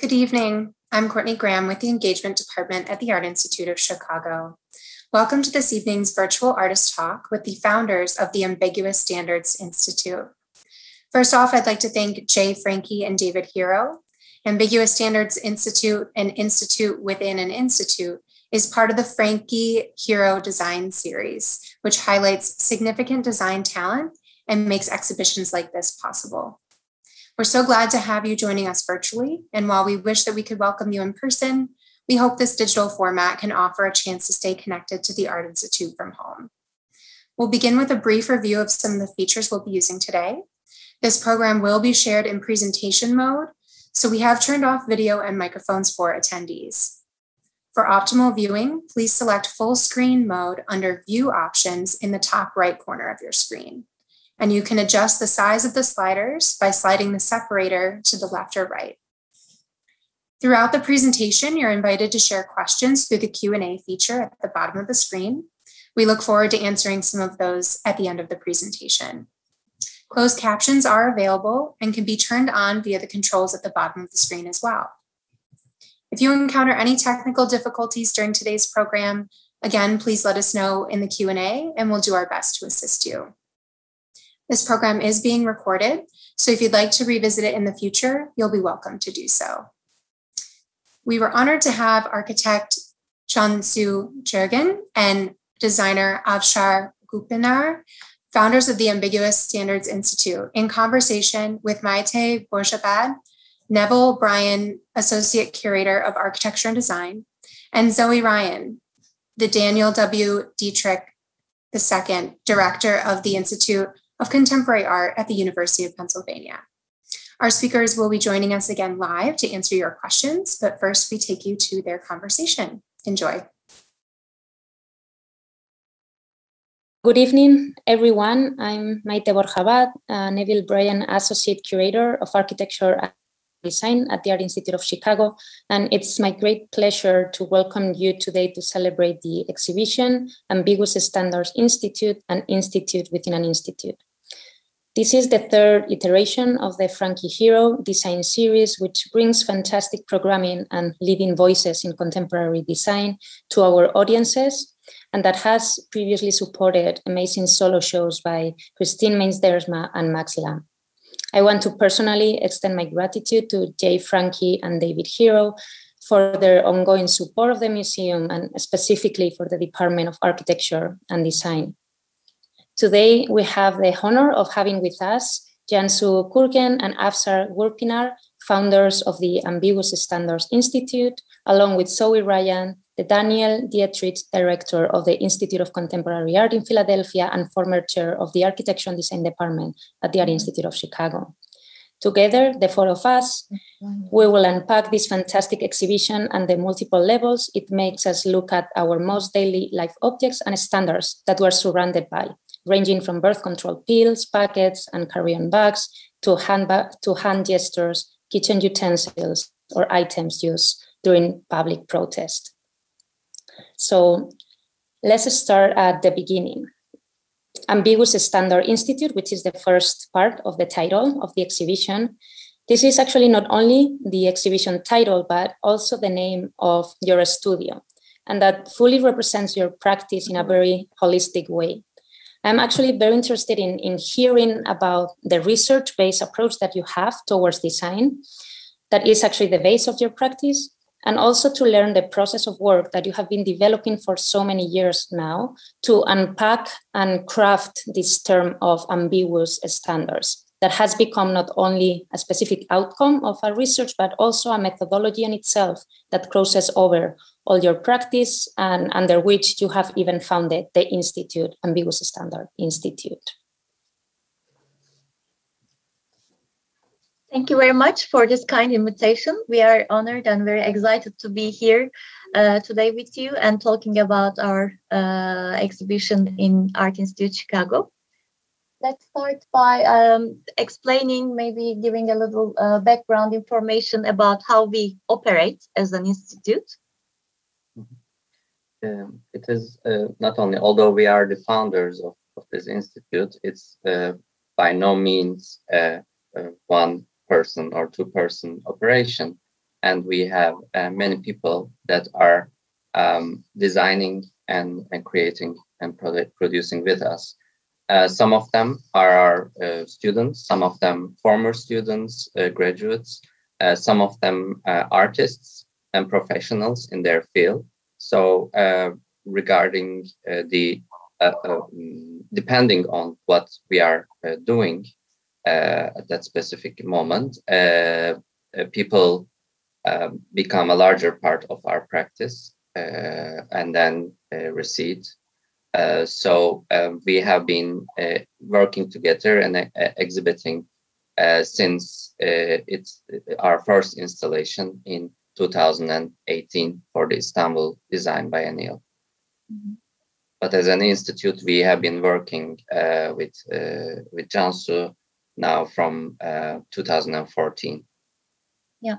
Good evening. I'm Courtney Graham with the Engagement Department at the Art Institute of Chicago. Welcome to this evening's virtual artist talk with the founders of the Ambiguous Standards Institute. First off, I'd like to thank Jay Franke and David Herro. Ambiguous Standards Institute, an institute within an institute, is part of the Franke Herro Design Series, which highlights significant design talent and makes exhibitions like this possible. We're so glad to have you joining us virtually. And while we wish that we could welcome you in person, we hope this digital format can offer a chance to stay connected to the Art Institute from home. We'll begin with a brief review of some of the features we'll be using today. This program will be shared in presentation mode, so we have turned off video and microphones for attendees. For optimal viewing, please select full screen mode under View options in the top right corner of your screen and you can adjust the size of the sliders by sliding the separator to the left or right. Throughout the presentation, you're invited to share questions through the Q&A feature at the bottom of the screen. We look forward to answering some of those at the end of the presentation. Closed captions are available and can be turned on via the controls at the bottom of the screen as well. If you encounter any technical difficulties during today's program, again, please let us know in the Q&A and we'll do our best to assist you. This program is being recorded, so if you'd like to revisit it in the future, you'll be welcome to do so. We were honored to have architect Cansu Cürgen and designer Avşar Gürpınar, founders of the Ambiguous Standards Institute, in conversation with Maite Borjabad, Neville Bryan, Associate Curator of Architecture and Design, and Zoe Ryan, the Daniel W. Dietrich II, Director of the Institute of Contemporary Art at the University of Pennsylvania. Our speakers will be joining us again live to answer your questions, but first we take you to their conversation. Enjoy. Good evening, everyone. I'm Maite Borjabad, uh, Neville Bryan Associate Curator of Architecture and Design at the Art Institute of Chicago, and it's my great pleasure to welcome you today to celebrate the exhibition Ambiguous Standards Institute, an institute within an institute. This is the third iteration of the Franke Herro design series, which brings fantastic programming and leading voices in contemporary design to our audiences, and that has previously supported amazing solo shows by Christien Meindertsma and Max Lamb. I want to personally extend my gratitude to Jay Franke and David Herro for their ongoing support of the museum and specifically for the Department of Architecture and Design. Today, we have the honor of having with us Cansu Cürgen and Avşar Gürpınar, founders of the Ambiguous Standards Institute, along with Zoe Ryan, the Daniel Dietrich Director of the Institute of Contemporary Art in Philadelphia and former chair of the Architecture and Design Department at the Art Institute of Chicago. Together, the four of us, we will unpack this fantastic exhibition and the multiple levels it makes us look at our most daily life objects and standards that we're surrounded by, ranging from birth control pills, packets, and carry-on bags to hand, ba- to hand gestures, kitchen utensils, or items used during public protest. So let's start at the beginning. Ambiguous Standard Institute, which is the first part of the title of the exhibition. This is actually not only the exhibition title, but also the name of your studio, and that fully represents your practice in a very holistic way. I'm actually very interested in, in hearing about the research based approach that you have towards design, that is actually the base of your practice, and also to learn the process of work that you have been developing for so many years now to unpack and craft this term of ambiguous standards that has become not only a specific outcome of our research, but also a methodology in itself that crosses over all your practice and under which you have even founded the Institute, Ambiguous Standard Institute. Thank you very much for this kind invitation. We are honored and very excited to be here uh, today with you and talking about our uh, exhibition in Art Institute Chicago. Let's start by um, explaining, maybe giving a little uh, background information about how we operate as an institute. Um, it is uh, not only, although we are the founders of, of this institute, it's uh, by no means uh, one person or two person operation. and we have uh, many people that are um, designing and, and creating and producing with us. Uh, some of them are our uh, students, some of them former students, uh, graduates, uh, some of them uh, artists and professionals in their field. So regarding the depending on what we are doing at that specific moment, people um, become a larger part of our practice and then recede. Uh, so um, we have been working together and exhibiting since it's our first installation in 2018 for the Istanbul Design Biennial. Mm-hmm. But as an institute, we have been working uh, with uh, with Cansu now from uh, 2014. Yeah.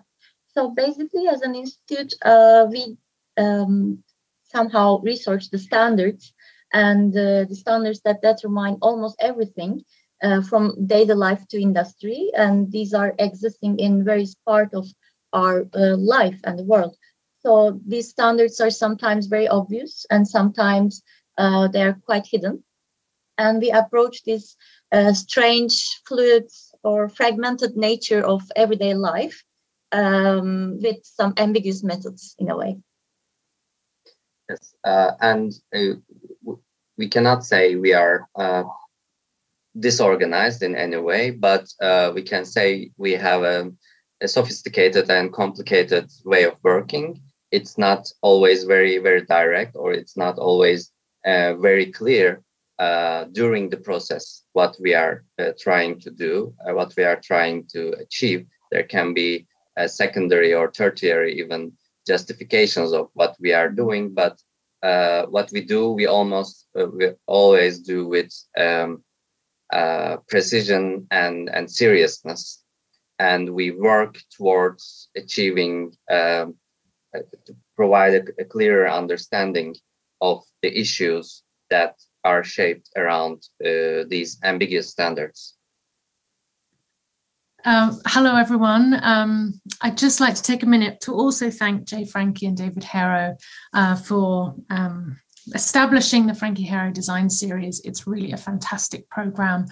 So basically, as an institute, uh, we um, somehow research the standards and uh, the standards that determine almost everything uh, from daily life to industry. And these are existing in various part of our uh, life and the world. So these standards are sometimes very obvious and sometimes uh, they are quite hidden. And we approach this uh, strange, fluid, or fragmented nature of everyday life um, with some ambiguous methods in a way. Yes, uh, and uh, we cannot say we are uh, disorganized in any way, but uh, we can say we have a, a, sophisticated and complicated way of working. It's not always very, very direct, or it's not always uh, very clear uh, during the process what we are trying to do, what we are trying to achieve. There can be secondary or tertiary even justifications of what we are doing, but uh, what we do, we almost uh, we always do with um, uh, precision and and seriousness, and we work towards achieving um, uh, to provide a, a clearer understanding of the issues that are shaped around uh, these ambiguous standards. Um, hello, everyone. Um, I'd just like to take a minute to also thank Jay Franke and David Herro uh, for um, establishing the Franke Herro Design Series. It's really a fantastic program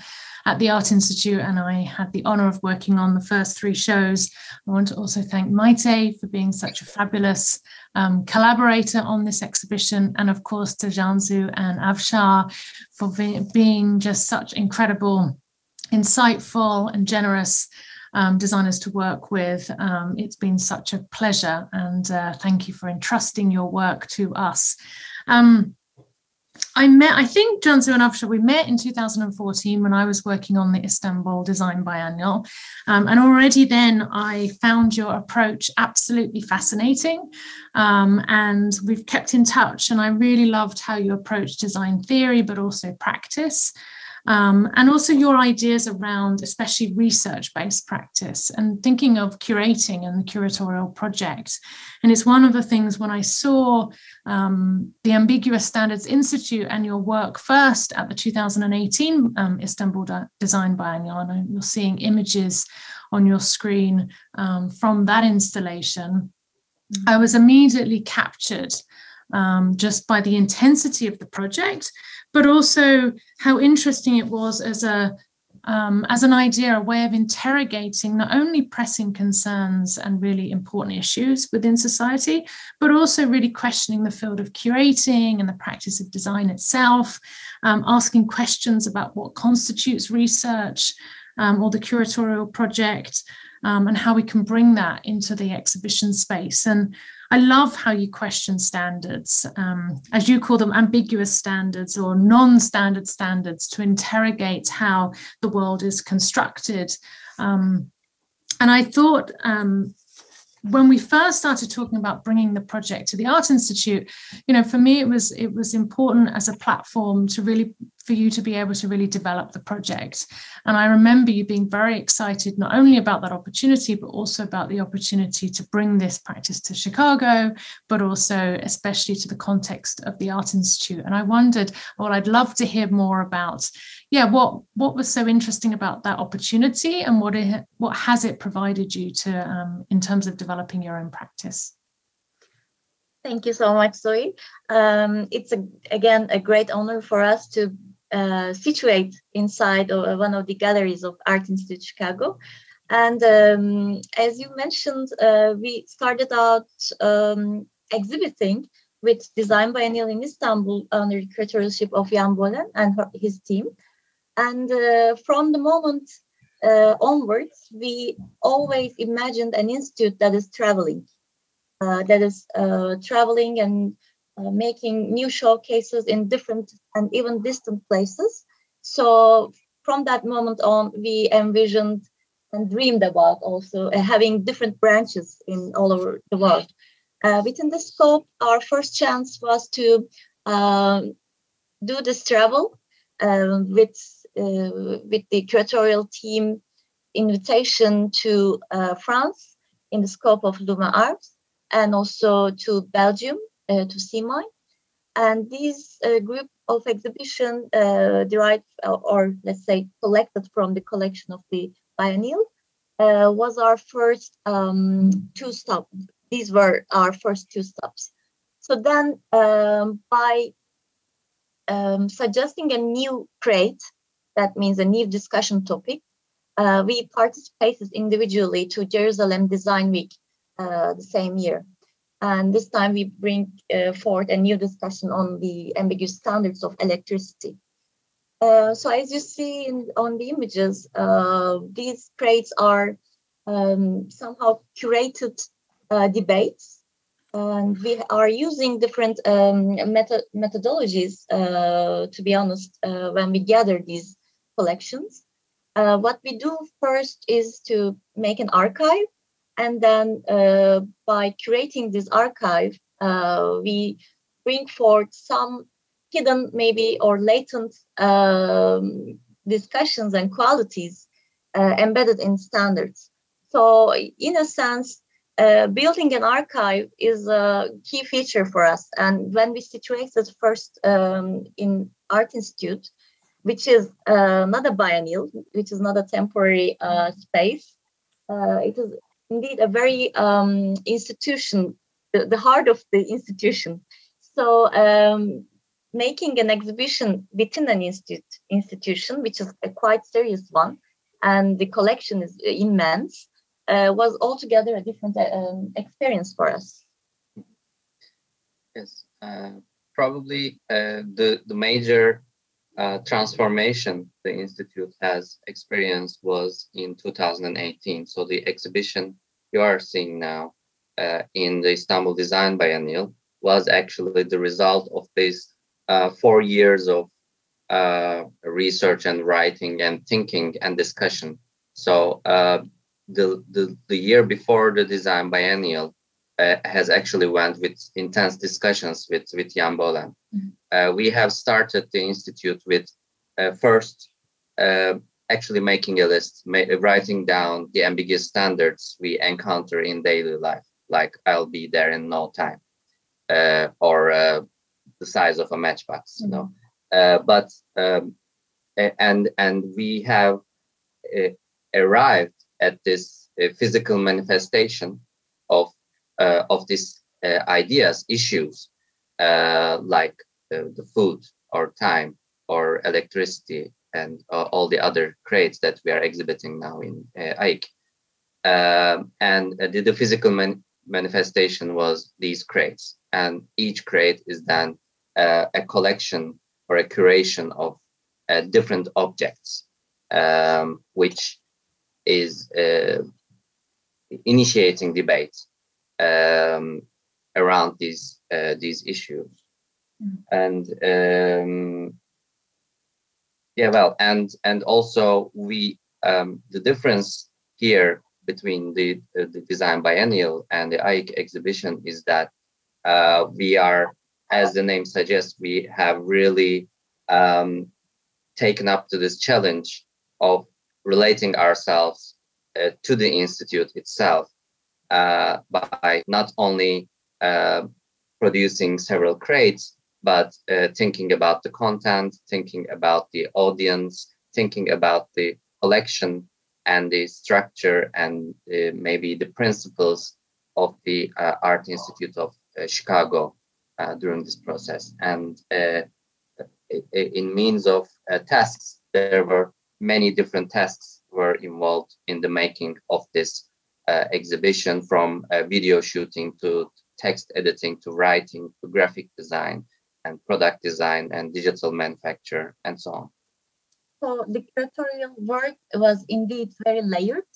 at the Art Institute, and I had the honor of working on the first three shows. I want to also thank Maite for being such a fabulous um, collaborator on this exhibition, and of course to Cansu and Avşar for be being just such incredible insightful and generous um, designers to work with. Um, it's been such a pleasure and uh, thank you for entrusting your work to us. Um, I met, I think Cansu and Avşar, we met in 2014 when I was working on the Istanbul Design Biennial. Um, and already then I found your approach absolutely fascinating. Um, and we've kept in touch. And I really loved how you approach design theory, but also practice. Um, and also your ideas around especially research-based practice and thinking of curating and the curatorial project. And it's one of the things when I saw um, the Ambiguous Standards Institute and your work first at the 2018 um, Istanbul Design Biennial, and you're seeing images on your screen um, from that installation, I was immediately captured um, just by the intensity of the project but also how interesting it was as a um, as an idea, a way of interrogating not only pressing concerns and really important issues within society, but also really questioning the field of curating and the practice of design itself, um, asking questions about what constitutes research um, or the curatorial project, um, and how we can bring that into the exhibition space. And I love how you question standards, um, as you call them, ambiguous standards or non standard standards to interrogate how the world is constructed. Um, and I thought um, when we first started talking about bringing the project to the art institute you know for me it was it was important as a platform to really for you to be able to really develop the project and i remember you being very excited not only about that opportunity but also about the opportunity to bring this practice to chicago but also especially to the context of the art institute and i wondered well i'd love to hear more about yeah, what what was so interesting about that opportunity, and what it, what has it provided you to um, in terms of developing your own practice? Thank you so much, Zoe. Um, it's a, again a great honor for us to uh, situate inside of one of the galleries of Art Institute Chicago. And um, as you mentioned, uh, we started out um, exhibiting with Design Biennial in Istanbul under the curatorship of Jan Boelen and her, his team. And uh, from the moment uh, onwards, we always imagined an institute that is traveling, uh, that is uh, traveling and uh, making new showcases in different and even distant places. So from that moment on, we envisioned and dreamed about also uh, having different branches in all over the world. Uh, within the scope, our first chance was to um, do this travel um, with uh, with the curatorial team invitation to uh, France in the scope of Luma Arles and also to Belgium to C-mine. And this uh, group of exhibition derived or let's say collected from the collection of the biennial was our first um, two stop these were our first two stops. So then um, by um, suggesting a new crate, that means a new discussion topic, uh, we participated individually to Jerusalem Design Week uh, the same year. And this time we bring uh, forth a new discussion on the ambiguous standards of electricity. Uh, so as you see in, on the images, uh, these crates are um, somehow curated uh, debates. And we are using different um, method methodologies, uh, to be honest, uh, when we gather these collections. What we do first is to make an archive, and then uh, by curating this archive, uh, we bring forth some hidden, maybe or latent um, discussions and qualities embedded in standards. So, in a sense, uh, building an archive is a key feature for us. And when we situated first um, in Art Institute, which is uh, not a biennial, which is not a temporary uh, space, uh, it is indeed a very um, institution, the, the, heart of the institution. So um, making an exhibition within an institute, institution, which is a quite serious one, and the collection is immense, uh, was altogether a different um, experience for us. Yes, uh, probably uh, the the major uh, transformation the institute has experienced was in 2018. So the exhibition you are seeing now uh, in the Istanbul Design Biennial was actually the result of these uh, four years of research and writing and thinking and discussion. So the, the, the year before the design biennial uh, has actually went with intense discussions with, with Jan Boelen. Mm-hmm. Uh, we have started the institute with uh, first uh, actually making a list, ma- writing down the ambiguous standards we encounter in daily life, like I'll be there in no time, uh, or uh, the size of a matchbox, mm-hmm. you know. but um, and and we have arrived at this uh, physical manifestation of uh, of these uh, ideas, issues like the food or time or electricity and all the other crates that we are exhibiting now in uh, Um, and the, the physical man manifestation was these crates, and each crate is then uh, a collection or a curation of uh, different objects, um, which is uh, initiating debate um, around these uh, these issues. And um, yeah, well, and and also we um, the difference here between the the design biennial and the AIC exhibition is that uh, we are, as the name suggests, we have really um, taken up to this challenge of relating ourselves uh, to the institute itself uh, by not only uh, producing several crates, but uh, thinking about the content, thinking about the audience, thinking about the collection and the structure and uh, maybe the principles of the uh, Art Institute of uh, Chicago uh, during this process. And uh, in means of tasks, there were many different tasks were involved in the making of this exhibition from video shooting to text editing to writing to graphic design and product design and digital manufacture and so on. So the curatorial work was indeed very layered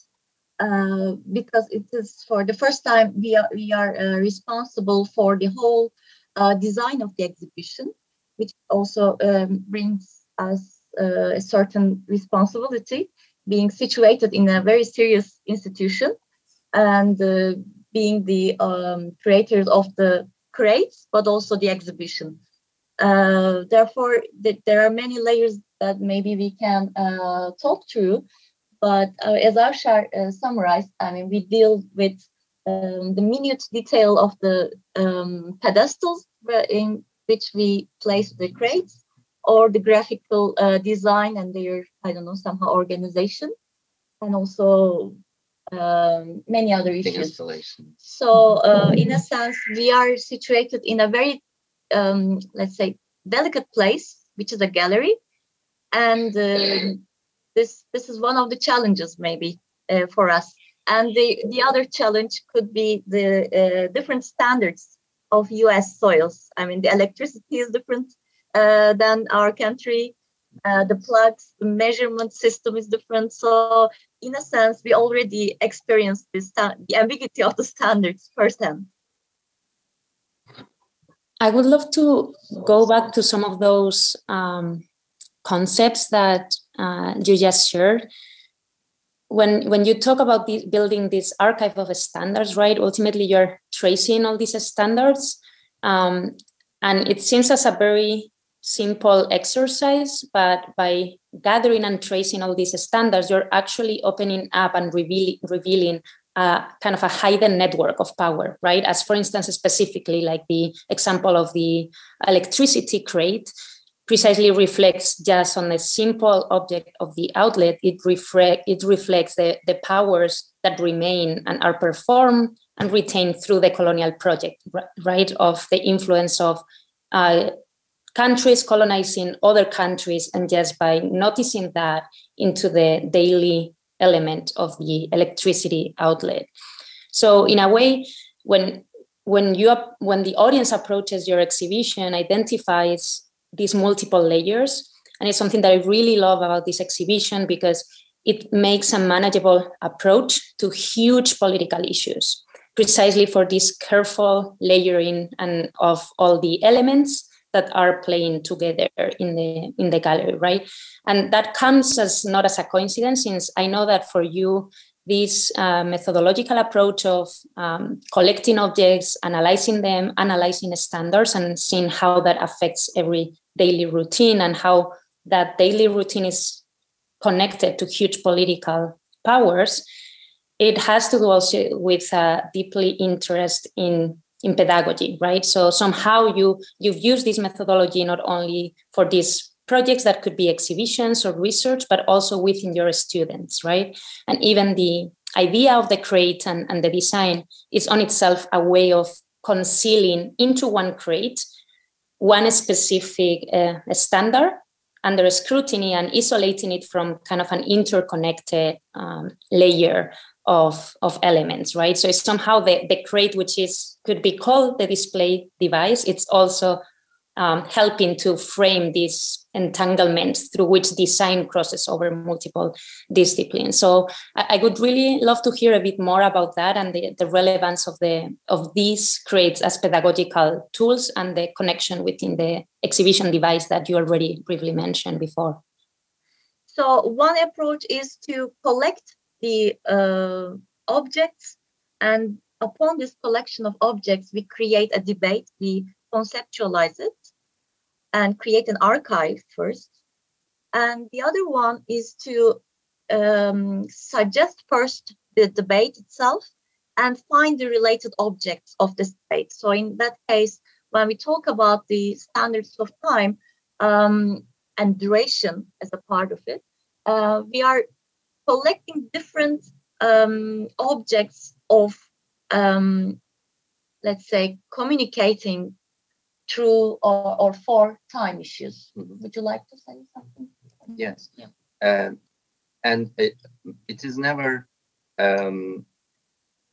uh, because it is for the first time we are, we are uh, responsible for the whole uh, design of the exhibition, which also um, brings us uh, a certain responsibility being situated in a very serious institution and uh, being the um, creators of the crates, but also the exhibition. Uh, therefore, th there are many layers that maybe we can uh, talk through. But uh, as Avşar uh, summarized, I mean, we deal with um, the minute detail of the um, pedestals in which we place the crates or the graphical uh, design and their, I don't know, somehow organization and also um, many other issues. So, uh, in a sense, we are situated in a very um, let's say, delicate place, which is a gallery. And uh, this, this is one of the challenges maybe uh, for us. And the, the other challenge could be the uh, different standards of US soils. I mean, the electricity is different uh, than our country. Uh, the plugs, the measurement system is different. So, in a sense, we already experienced the ambiguity of the standards firsthand. I would love to go back to some of those um, concepts that uh, you just shared. When, when you talk about the, building this archive of standards, right, ultimately you're tracing all these standards. Um, and it seems as a very simple exercise, but by gathering and tracing all these standards, you're actually opening up and reveal, revealing a kind of a hidden network of power, right? As for instance, specifically like the example of the electricity crate precisely reflects just on a simple object of the outlet, it, reflect, it reflects the, the powers that remain and are performed and retained through the colonial project, right? Of the influence of uh, countries colonizing other countries and just by noticing that into the daily element of the electricity outlet. So in a way, when when you when the audience approaches your exhibition, identifies these multiple layers, and it's something that I really love about this exhibition because it makes a manageable approach to huge political issues, precisely for this careful layering and of all the elements that are playing together in the in the gallery right? And that comes as not as a coincidence since i know that for you this uh, methodological approach of um, collecting objects analyzing them analyzing standards and seeing how that affects every daily routine and how that daily routine is connected to huge political powers it has to do also with a deeply interest in in pedagogy, right? So somehow you you've used this methodology not only for these projects that could be exhibitions or research, but also within your students, right? And even the idea of the crate and, and the design is on itself a way of concealing into one crate one specific uh, standard under scrutiny and isolating it from kind of an interconnected um, layer of, of elements, right? So it's somehow the, the crate, which is could be called the display device, it's also um, helping to frame this entanglement through which design crosses over multiple disciplines. So I, I, would really love to hear a bit more about that and the, the relevance of the of these creates as pedagogical tools and the connection within the exhibition device that you already briefly mentioned before. So one approach is to collect the uh, objects and upon this collection of objects, we create a debate, we conceptualize it and create an archive first. And the other one is to um, suggest first the debate itself and find the related objects of this debate. So in that case, when we talk about the standards of time um, and duration as a part of it, uh, we are collecting different um, objects of, um, let's say, communicating through or, or for time issues. Mm-hmm. Would you like to say something? Yes. Yeah. Uh, and it, it is never um,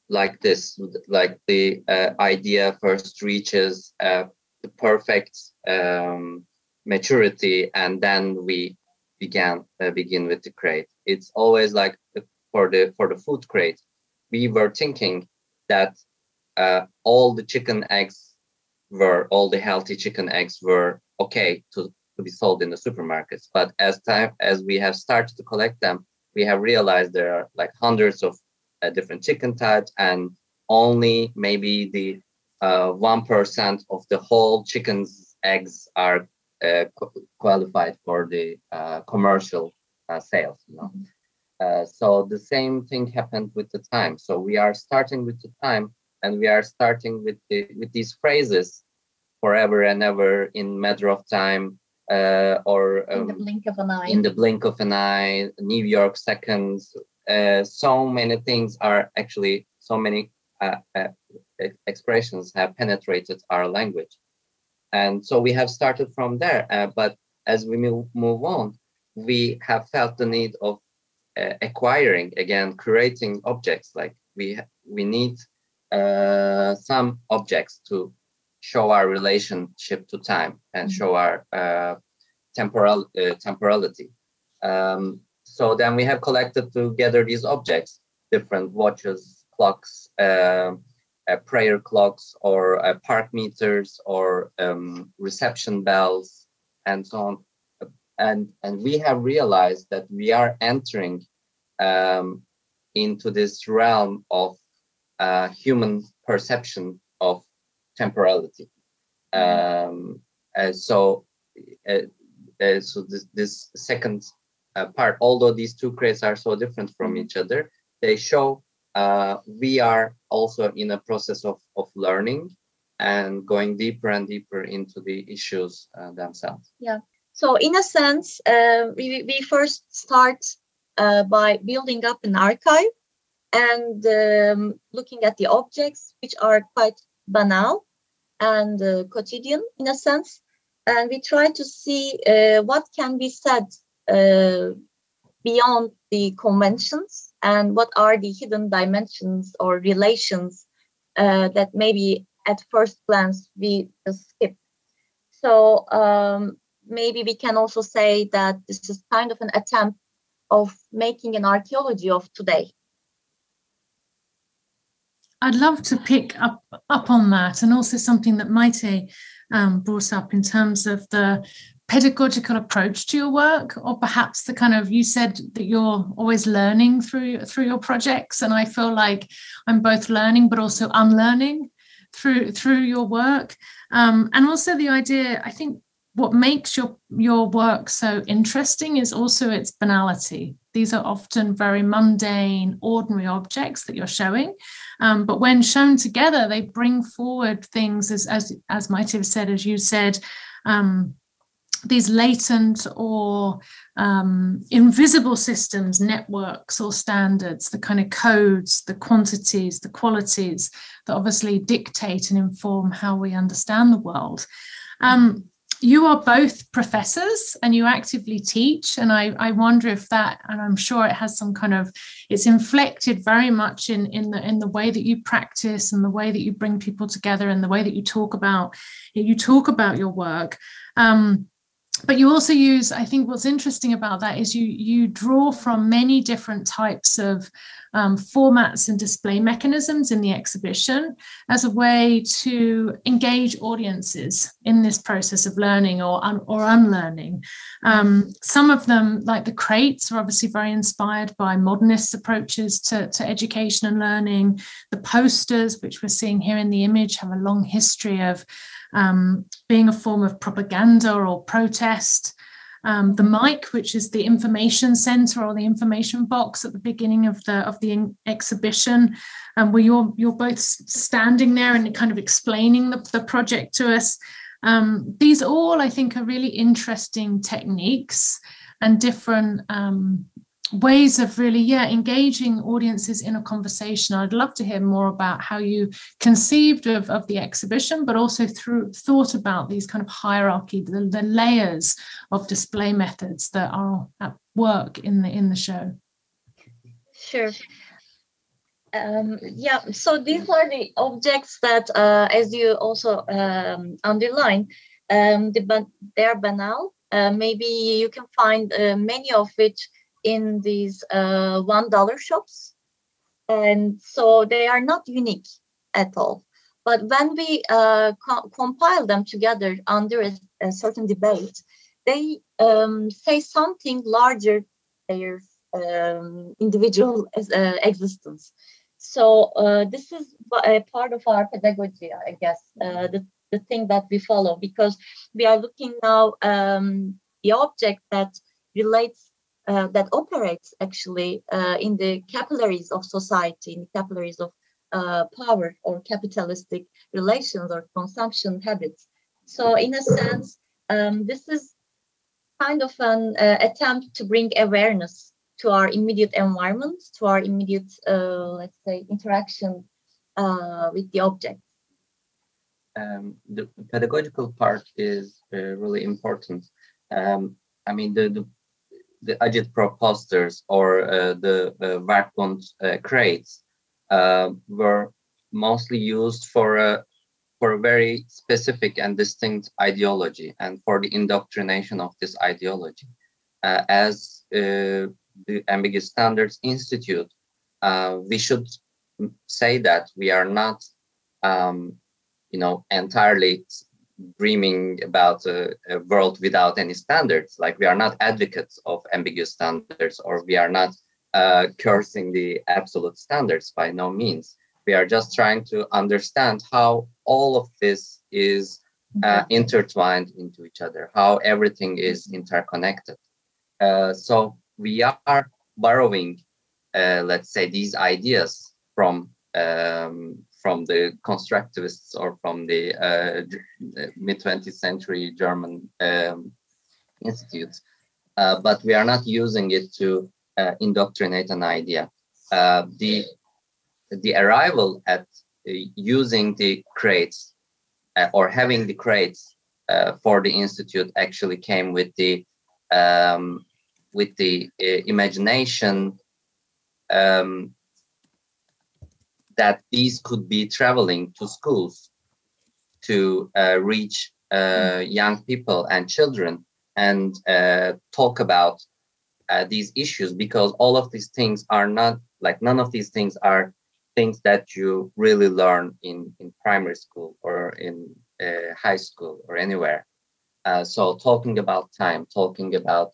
like this, like the uh, idea first reaches uh, the perfect um, maturity, and then we began uh, begin with the crate. It's always like for the for the food crate, we were thinking that uh, all the chicken eggs were all the healthy chicken eggs were okay to, to be sold in the supermarkets. But as time as we have started to collect them, we have realized there are like hundreds of uh, different chicken types, and only maybe the uh, one uh, of the whole chicken's eggs are uh, qualified for the uh, commercial uh, sales. You know? Mm-hmm. So the same thing happened with the time. So we are starting with the time, and we are starting with the with these phrases, forever and ever, in matter of time, uh, or um, in the um, blink of an eye. In the blink of an eye, New York seconds. Uh, so many things are actually so many uh, uh expressions have penetrated our language, and so we have started from there. Uh, but as we move, move on, we have felt the need of uh, acquiring again, creating objects. Like we we need some objects to show our relationship to time and mm-hmm. show our uh, temporal uh, temporality. Um, so then we have collected together these objects, different watches, clocks, uh, uh prayer clocks, or uh, park meters, or um, reception bells, and so on. And and we have realized that we are entering um, into this realm of uh, human perception of temporality. Um, uh, so, uh, uh, so this, this second uh, part, although these two crates are so different from each other, they show uh, we are also in a process of, of learning and going deeper and deeper into the issues uh, themselves. Yeah. So in a sense, we, we first start by building up an archive and um, looking at the objects, which are quite banal and uh, quotidian in a sense. And we try to see uh, what can be said uh, beyond the conventions and what are the hidden dimensions or relations uh, that maybe at first glance we skip. So um, maybe we can also say that this is kind of an attempt of making an archaeology of today I'd love to pick up up on that, and also something that Maite um, brought up in terms of the pedagogical approach to your work, or perhaps the kind of you said that you're always learning through through your projects, and I feel like I'm both learning but also unlearning through through your work, um, and also the idea. I think what makes your your work so interesting is also its banality these are often very mundane ordinary objects that you're showing um, but when shown together they bring forward things as as as might have said as you said um, these latent or um, invisible systems, networks or standards, the kind of codes, the quantities, the qualities that obviously dictate and inform how we understand the world. Um, you are both professors and you actively teach. And I, I wonder if that and i'm sure it has some kind of it's inflected very much in in the in the way that you practice and the way that you bring people together and the way that you talk about you talk about your work. Um, but you also use i think what's interesting about that is you you draw from many different types of um, formats and display mechanisms in the exhibition as a way to engage audiences in this process of learning or, un- or unlearning. Um, some of them, like the crates, are obviously very inspired by modernist approaches to, to education and learning. The posters, which we're seeing here in the image, have a long history of um, being a form of propaganda or protest. Um, the mic, which is the information center or the information box at the beginning of the of the exhibition, um, where you're you're both standing there and kind of explaining the, the project to us. Um, these all, I think, are really interesting techniques and different um, ways of really yeah engaging audiences in a conversation. I'd love to hear more about how you conceived of, of the exhibition but also through thought about these kind of hierarchy the, the layers of display methods that are at work in the in the show. Sure. Um, yeah so these are the objects that uh, as you also um, underline um, the, they are banal. Uh, maybe you can find uh, many of which in these uh, one dollar shops. And so they are not unique at all. But when we uh, co compile them together under a, a certain debate they um, say something larger their um, individual uh, existence. So uh, this is a part of our pedagogy i guess uh, the, the thing that we follow because we are looking now um, the object that relates uh, that operates actually uh, in the capillaries of society, in the capillaries of uh, power or capitalistic relations or consumption habits. So, in a sense, um, this is kind of an uh, attempt to bring awareness to our immediate environment, to our immediate, uh, let's say, interaction uh, with the object. Um, the pedagogical part is really important. Um, I mean, the, the the agitprop posters or uh, the uh, uh, crates uh, were mostly used for a for a very specific and distinct ideology and for the indoctrination of this ideology. Uh, as uh, the Ambiguous Standards Institute, uh, we should say that we are not, um, you know, entirely dreaming about a, a, world without any standards. Like we are not advocates of ambiguous standards, or we are not uh, cursing the absolute standards by no means. We are just trying to understand how all of this is uh, intertwined into each other, how everything is interconnected. Uh, so we are borrowing, uh, let's say, these ideas from um, from the constructivists or from the uh, mid 20th century German um, institutes, uh, but we are not using it to uh, indoctrinate an idea. Uh, the the arrival at uh, using the crates uh, or having the crates for the institute actually came with the um, with the imagination um, that these could be traveling to schools to uh, reach uh, young people and children and uh, talk about uh, these issues because all of these things are not like none of these things are things that you really learn in in primary school or in uh, high school or anywhere. Uh, so talking about time talking about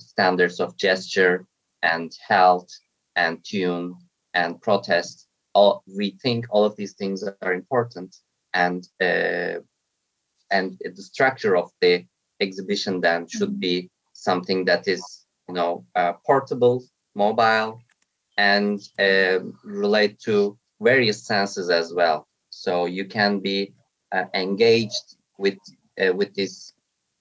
standards of gesture and health and tune and protest all we think all of these things are important and uh, and the structure of the exhibition then should be something that is you know uh, portable mobile and uh, relate to various senses as well. So you can be uh, engaged with uh, with this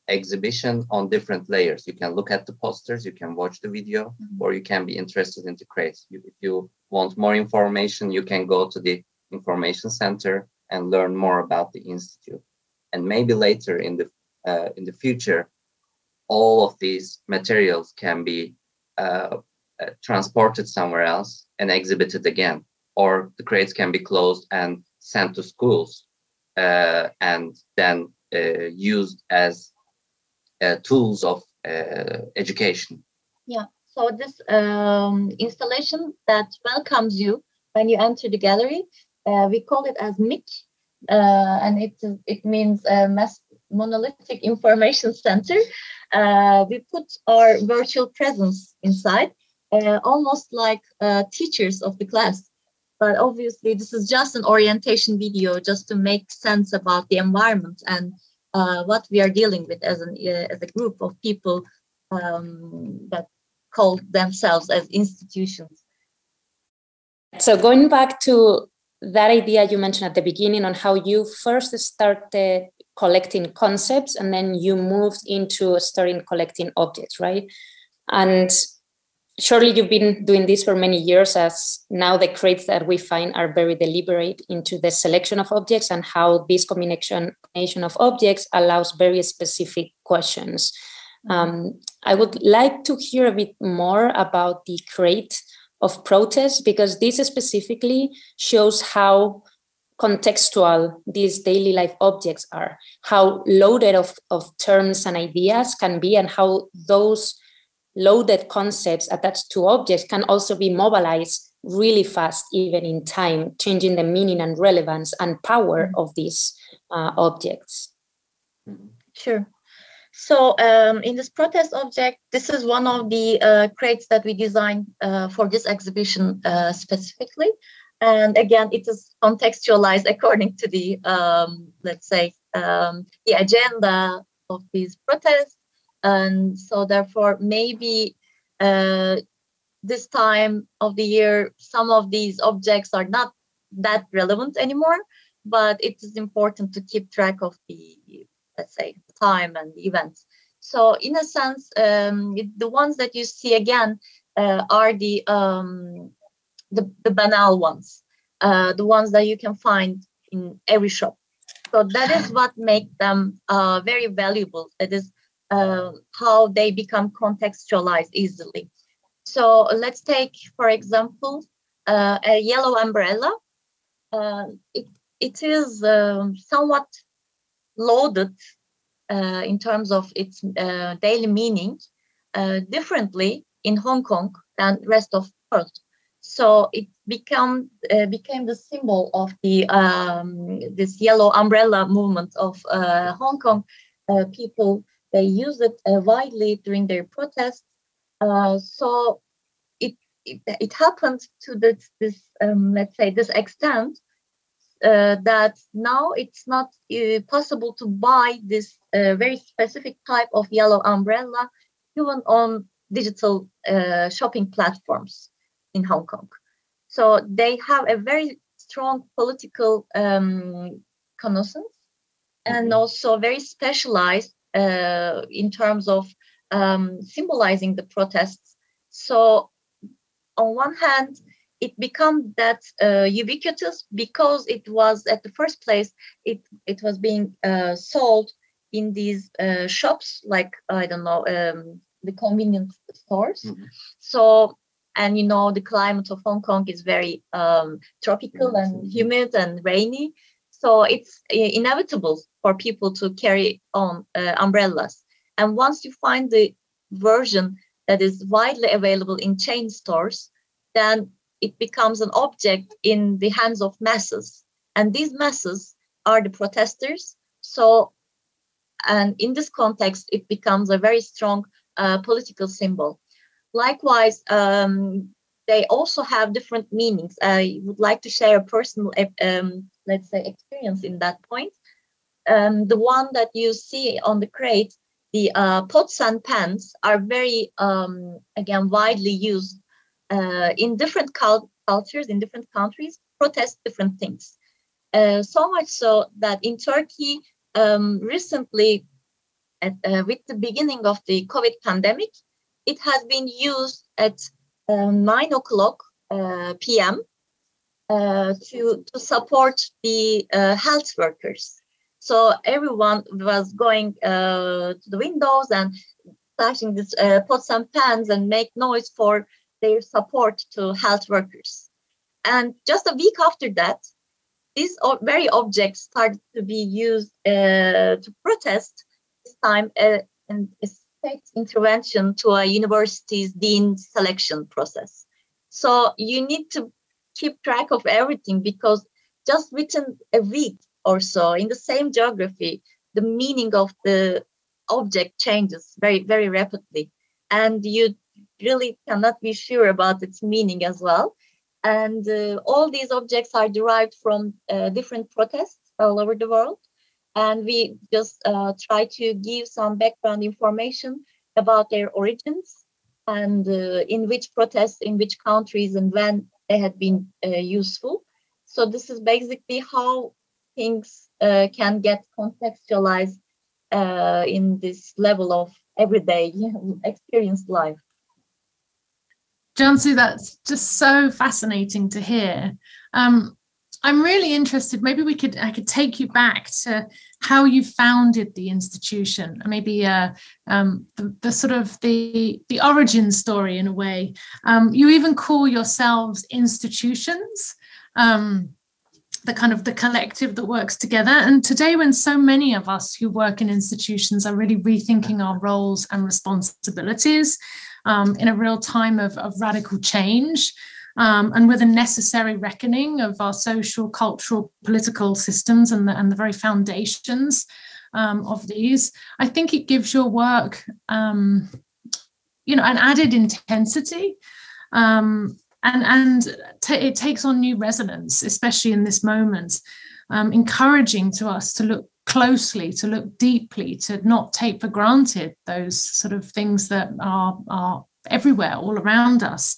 exhibition on different layers you can look at the posters you can watch the video mm-hmm. or you can be interested in the crates if you want more information, you can go to the information center and learn more about the institute. And maybe later in the uh, in the future, all of these materials can be uh, uh, transported somewhere else and exhibited again, or the crates can be closed and sent to schools uh, and then uh, used as tools of education. Yeah. So this um, installation that welcomes you when you enter the gallery, uh, we call it as MIC, uh, and it it means uh, mass monolithic information center. Uh, we put our virtual presence inside, uh, almost like uh, teachers of the class. But obviously, this is just an orientation video, just to make sense about the environment and uh, what we are dealing with as, an, uh, as a group of people um, that call themselves as institutions. So going back to that idea you mentioned at the beginning on how you first started collecting concepts and then you moved into starting collecting objects, right? And surely you've been doing this for many years as now the crates that we find are very deliberate into the selection of objects and how this combination of objects allows very specific questions. Um, I would like to hear a bit more about the crate of protest because this specifically shows how contextual these daily life objects are, how loaded of, of terms and ideas can be, and how those loaded concepts attached to objects can also be mobilized really fast, even in time, changing the meaning and relevance and power mm-hmm. of these uh, objects. Sure. So um, in this protest object, this is one of the uh, crates that we designed uh, for this exhibition uh, specifically. And again, it is contextualized according to the, um, let's say, um, the agenda of these protests. And so therefore, maybe uh, this time of the year, some of these objects are not that relevant anymore, but it is important to keep track of the, let's say, time and events. So in a sense, um, the ones that you see again uh, are the, um, the, the banal ones, uh, the ones that you can find in every shop. So that is what makes them uh, very valuable. It is uh, how they become contextualized easily. So let's take, for example, uh, a yellow umbrella. Uh, it, it is um, somewhat loaded uh, in terms of its uh, daily meaning uh, differently in Hong Kong than rest of world. So it become became the symbol of the um, this yellow umbrella movement of Hong Kong people. They use it widely during their protests. so it, it, it happened to this, this um, let's say this extent uh, that now it's not uh, possible to buy this uh, very specific type of yellow umbrella even on digital uh, shopping platforms in Hong Kong. So they have a very strong political um, connaissance and mm-hmm. also very specialized uh, in terms of um, symbolizing the protests. So on one hand, it became that uh, ubiquitous because it was at the first place it it was being uh, sold in these uh, shops like i don't know um, the convenience stores mm-hmm. so and you know the climate of hong kong is very um, tropical mm-hmm. and humid and rainy so it's inevitable for people to carry on uh, umbrellas and once you find the version that is widely available in chain stores then it becomes an object in the hands of masses. And these masses are the protesters. So, and in this context, it becomes a very strong uh, political symbol. Likewise, um, they also have different meanings. I would like to share a personal, um, let's say, experience in that point. Um, the one that you see on the crate, the uh, pots and pans are very, um, again, widely used uh, in different cult- cultures, in different countries, protest different things. Uh, so much so that in Turkey, um, recently, at, uh, with the beginning of the COVID pandemic, it has been used at um, 9 o'clock uh, p.m. Uh, to, to support the uh, health workers. So everyone was going to the windows and flashing these pots and pans and make noise for their support to health workers. And just a week after that, these very objects started to be used uh, to protest, this time uh, intervention to a university's dean selection process. So you need to keep track of everything because just within a week or so in the same geography, the meaning of the object changes very, very rapidly. And you really cannot be sure about its meaning as well. And uh, all these objects are derived from uh, different protests all over the world. And we just uh, try to give some background information about their origins and uh, in which protests, in which countries, and when they had been uh, useful. So this is basically how things uh, can get contextualized uh, in this level of everyday experienced life. Cansu, that's just so fascinating to hear. Um, I'm really interested. Maybe we could I could take you back to how you founded the institution, maybe uh, um, the, the, sort of the the origin story in a way. Um, you even call yourselves institutions. Um, the kind of the collective that works together and today when so many of us who work in institutions are really rethinking our roles and responsibilities um, in a real time of, of radical change um, and with a necessary reckoning of our social, cultural, political systems and the, and the very foundations um, of these. I think it gives your work, um, you know, an added intensity. Um, and and t- it takes on new resonance, especially in this moment, um, encouraging to us to look closely, to look deeply, to not take for granted those sort of things that are are everywhere, all around us.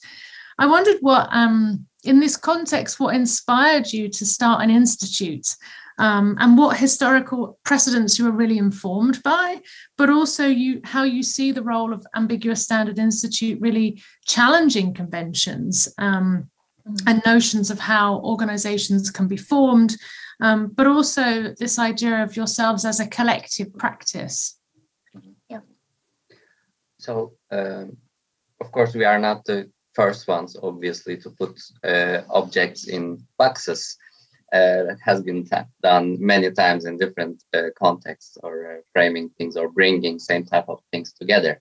I wondered what, um, in this context, what inspired you to start an institute um, and what historical precedents you were really informed by, but also you how you see the role of Ambiguous Standard Institute really challenging conventions um, mm. and notions of how organizations can be formed, um, but also this idea of yourselves as a collective practice. Yeah. So, um, of course, we are not the first ones, obviously, to put uh, objects in boxes. Uh, has been done many times in different uh, contexts or uh, framing things or bringing same type of things together.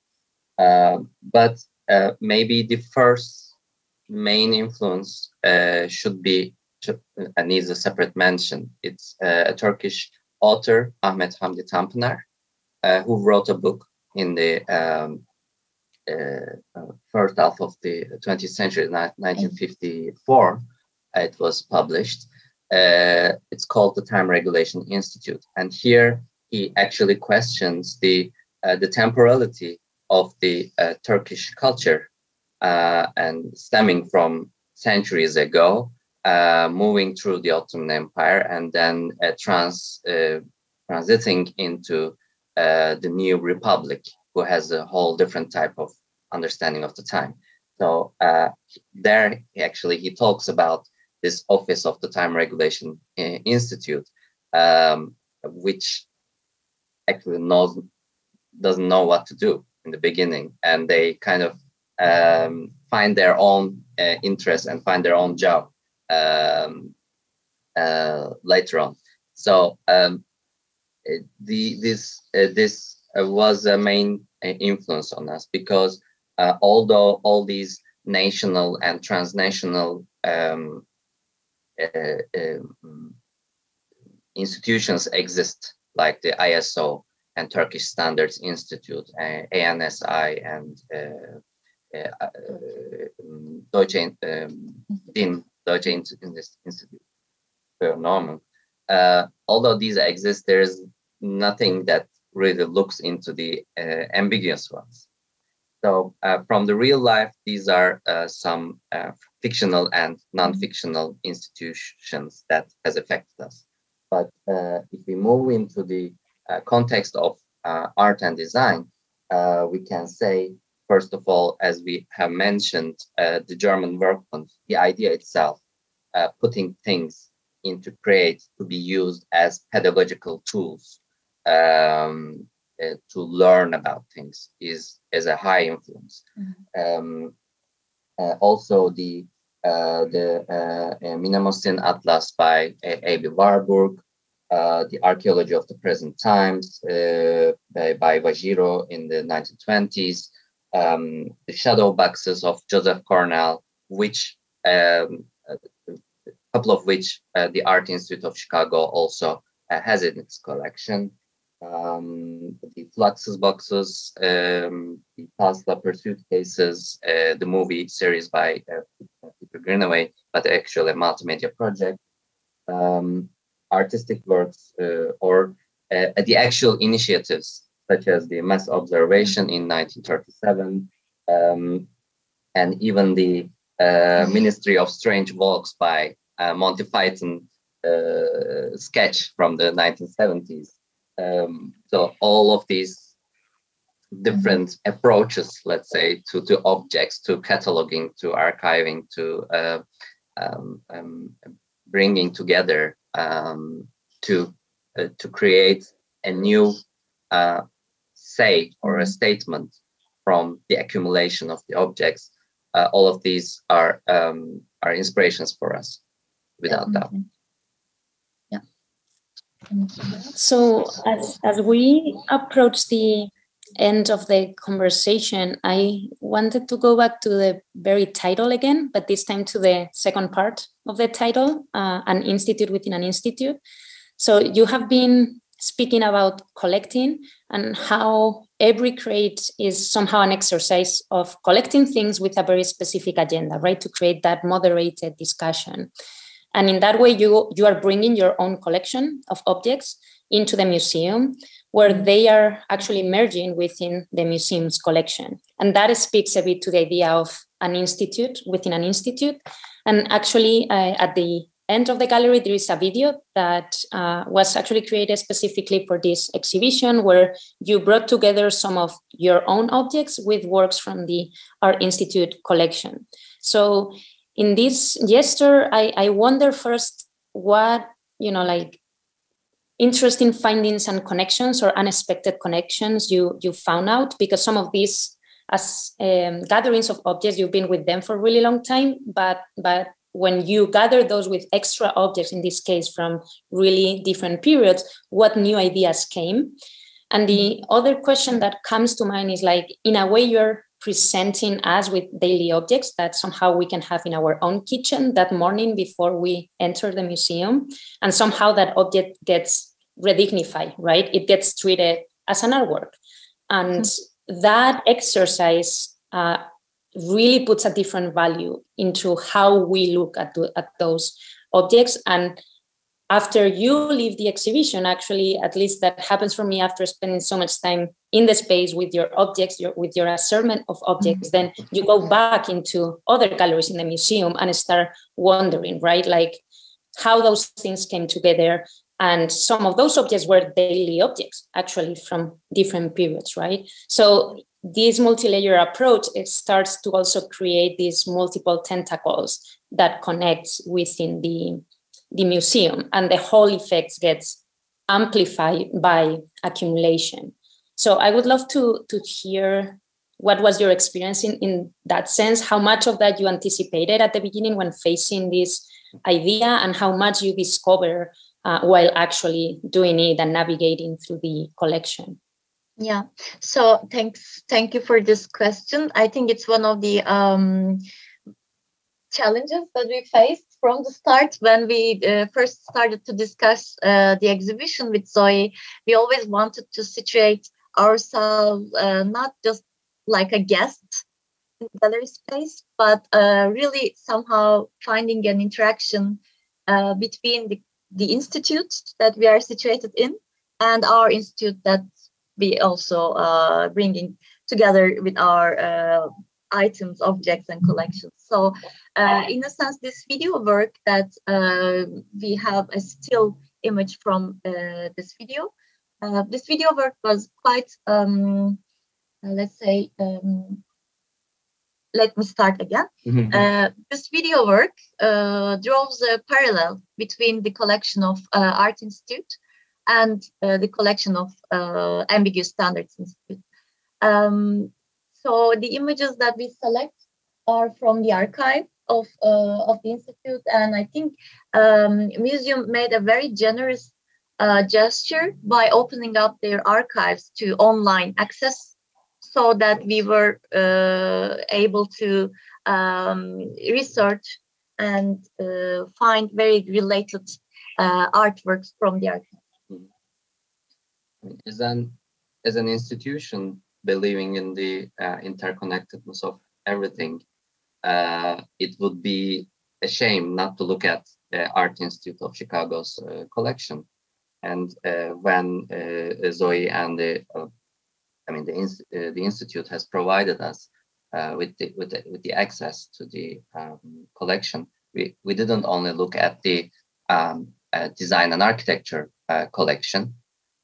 Um, but uh, maybe the first main influence uh, should be and needs a separate mention. It's a Turkish author, Ahmet Hamdi Tanpınar, who wrote a book in the um, first half of the 20th century, 1954, it was published. Uh, it's called the Time Regulation Institute, and here he actually questions the the temporality of the Turkish culture and stemming from centuries ago, uh, moving through the Ottoman Empire and then uh, trans, uh, transiting into the new republic who has a whole different type of understanding of the time. So uh, there, actually, he talks about this Office of the Time Regulation uh, Institute, um, which actually knows doesn't know what to do in the beginning, and they kind of um, find their own uh, interest and find their own job um, uh, later on. So um, the this uh, this was a main influence on us because uh, although all these national and transnational um, uh, um, institutions exist, like the ISO and Turkish Standards Institute, uh, ANSI, and uh, uh, uh, Deutsche um, DIN, Deutsche Institute for Normung. although these exist, there's nothing that really looks into the ambiguous ones. So uh, from the real life, these are uh, some uh, fictional and non-fictional institutions that has affected us. But uh, if we move into the uh, context of uh, art and design, we can say, first of all, as we have mentioned, the German Werkbund, the idea itself, putting things into create to be used as pedagogical tools um, uh, to learn about things is is a high influence. Mm-hmm. Um, uh, also, the uh, the uh, Mnemosyne Atlas by Aby Warburg, the Archaeology of the Present Times by, by Wajiro in the 1920s, um, the Shadow Boxes of Joseph Cornell, which um, a couple of which the Art Institute of Chicago also has in its collection um, the Fluxus boxes, um, the Tulse Luper Suitcases, uh, the movie series by uh, Peter Greenaway, but actually a multimedia project, um, artistic works, uh, or uh, the actual initiatives, such as the mass observation in 1937, um, and even the uh, Ministry of Strange Walks by uh, Monty Python sketch from the 1970s. Um, so all of these different mm-hmm. approaches, let's say, to, to objects, to cataloging, to archiving, to uh, um, um, bringing together um, to uh, to create a new uh, say or a mm-hmm. statement from the accumulation of the objects. Uh, all of these are um, are inspirations for us, without doubt. So as as we approach the end of the conversation, I wanted to go back to the very title again, but this time to the second part of the title, uh, an institute within an institute. So you have been speaking about collecting and how every crate is somehow an exercise of collecting things with a very specific agenda, right? To create that moderated discussion. And in that way, you, you are bringing your own collection of objects into the museum where they are actually merging within the museum's collection. And that speaks a bit to the idea of an institute within an institute. And actually, uh, at the end of the gallery, there is a video that uh, was actually created specifically for this exhibition, where you brought together some of your own objects with works from the Art Institute collection. So, in this gesture, I, I wonder first what, you know, like interesting findings and connections or unexpected connections you you found out because some of these as um, gatherings of objects you've been with them for a really long time but but when you gather those with extra objects in this case from really different periods what new ideas came? And the other question that comes to mind is like in a way you're presenting us with daily objects that somehow we can have in our own kitchen that morning before we enter the museum. And somehow that object gets redignified, right? It gets treated as an artwork. And mm-hmm. that exercise uh, really puts a different value into how we look at, the, at those objects. And after you leave the exhibition, actually, at least that happens for me after spending so much time in the space with your objects, your, with your assortment of objects, mm-hmm. then you go back into other galleries in the museum and start wondering, right? Like how those things came together. And some of those objects were daily objects, actually, from different periods, right? So this multi-layer approach it starts to also create these multiple tentacles that connects within the the museum and the whole effect gets amplified by accumulation. So I would love to, to hear what was your experience in, in that sense, how much of that you anticipated at the beginning when facing this idea and how much you discover uh, while actually doing it and navigating through the collection. Yeah. So thanks. Thank you for this question. I think it's one of the um, challenges that we faced from the start when we uh, first started to discuss uh, the exhibition with Zoe, we always wanted to situate ourselves uh, not just like a guest in the gallery space, but uh, really somehow finding an interaction uh, between the, the institute that we are situated in and our institute that we also uh, bringing together with our items, objects, and collections. So, uh, in a sense, this video work that uh, we have a still image from uh, this video. Uh, this video work was quite, um, uh, let's say, um, let me start again. Mm-hmm. Uh, this video work draws a parallel between the collection of Art Institute and the collection of Ambiguous Standards Institute. Um, so the images that we select are from the archive of, uh, of the Institute. And I think um, museum made a very generous uh, gesture by opening up their archives to online access so that we were uh, able to um, research and uh, find very related uh, artworks from the archive. As an, as an institution, believing in the uh, interconnectedness of everything, it would be a shame not to look at the Art Institute of Chicago's uh, collection. And when Zoe and the, I mean, the, the institute has provided us with the with the, with the access to the um, collection, we, we didn't only look at the um, uh, design and architecture uh, collection,